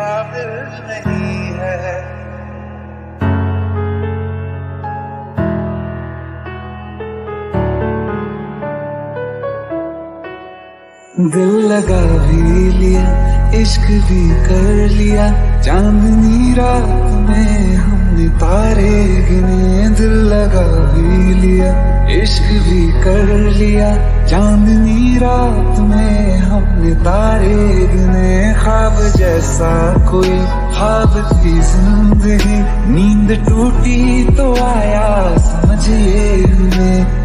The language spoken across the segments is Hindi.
नहीं है दिल लगा भी लिया, इश्क भी कर लिया, चांदनी रात में हमने तारे गिने, दिल लगा भी लिया, इश्क भी कर लिया, चांदनी रात में हमने तारे गिने जैसा कोई ख्वाब की ज़िंदगी। नींद टूटी तो आया, समझिए हमें।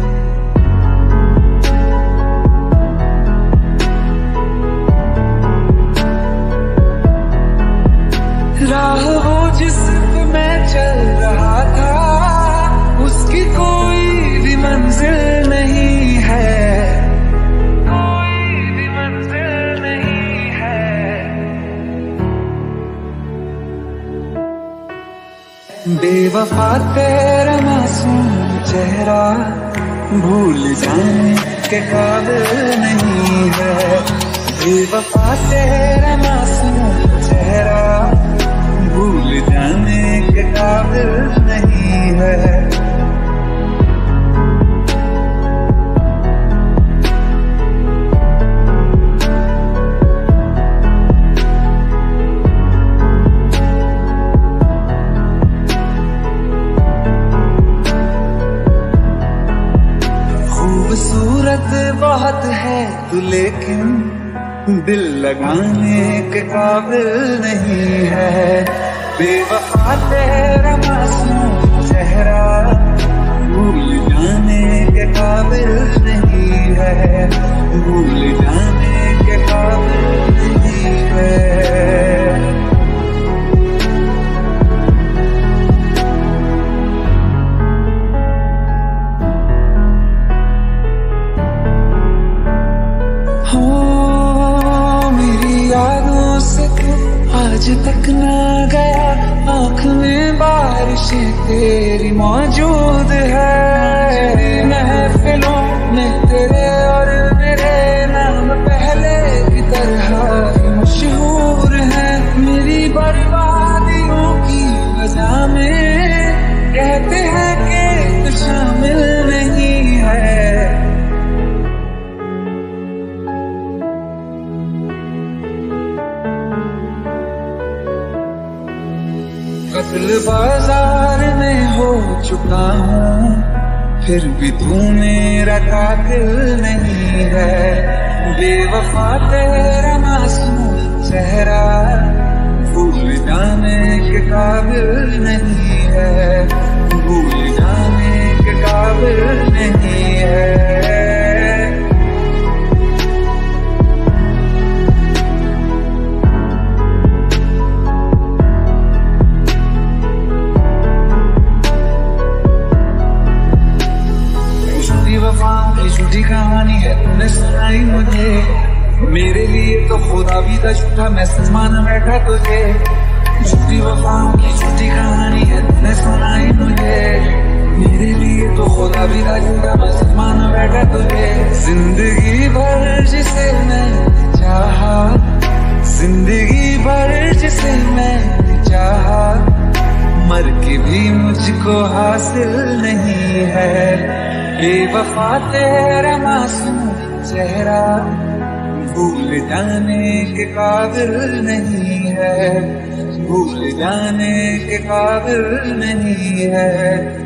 राह वो जिस पे मैं चल रहा था, उसकी कोई भी मंजिल बेवफा तेरा मासूम चेहरा भूल जाने के काबिल नहीं है। बेवफा तेरा मासूम चेहरा भूल जाने लेकिन दिल लगाने के काबिल नहीं है। बेवफा तेरा मासूम आज तक ना गया, आँख में बारिश तेरी मौजूद है। महफिलों में तेरे और मेरे नाम पहले की तरह मशहूर है। मेरी बर्बादियों की वजह में कहते हैं कि शामिल कत्ल बाज़ार में हो चुका हूँ। फिर भी तू मेरा कातिल नहीं है। बेवफा तेरा मासूम चेहरा भूल जाने के काबिल नहीं है सुनाई मुझे। मेरे लिए तो खुदा भी था झूठा मैसेज माना बैठा तुझे। झूठी वफाओं की झूठी कहानी है तुमने सुनाई मुझे। मेरे लिए तो खुदा भी था झूठा मैसेज माना बैठा तुझे। ज़िंदगी भर जिसे मैं चाहा, ज़िंदगी भर जिसे मैं चाहा, मर के भी मुझको हासिल नहीं है। बेवफा तेरा मासूम चेहरा, भूल जाने के काबिल नहीं है, भूल जाने के काबिल नहीं है।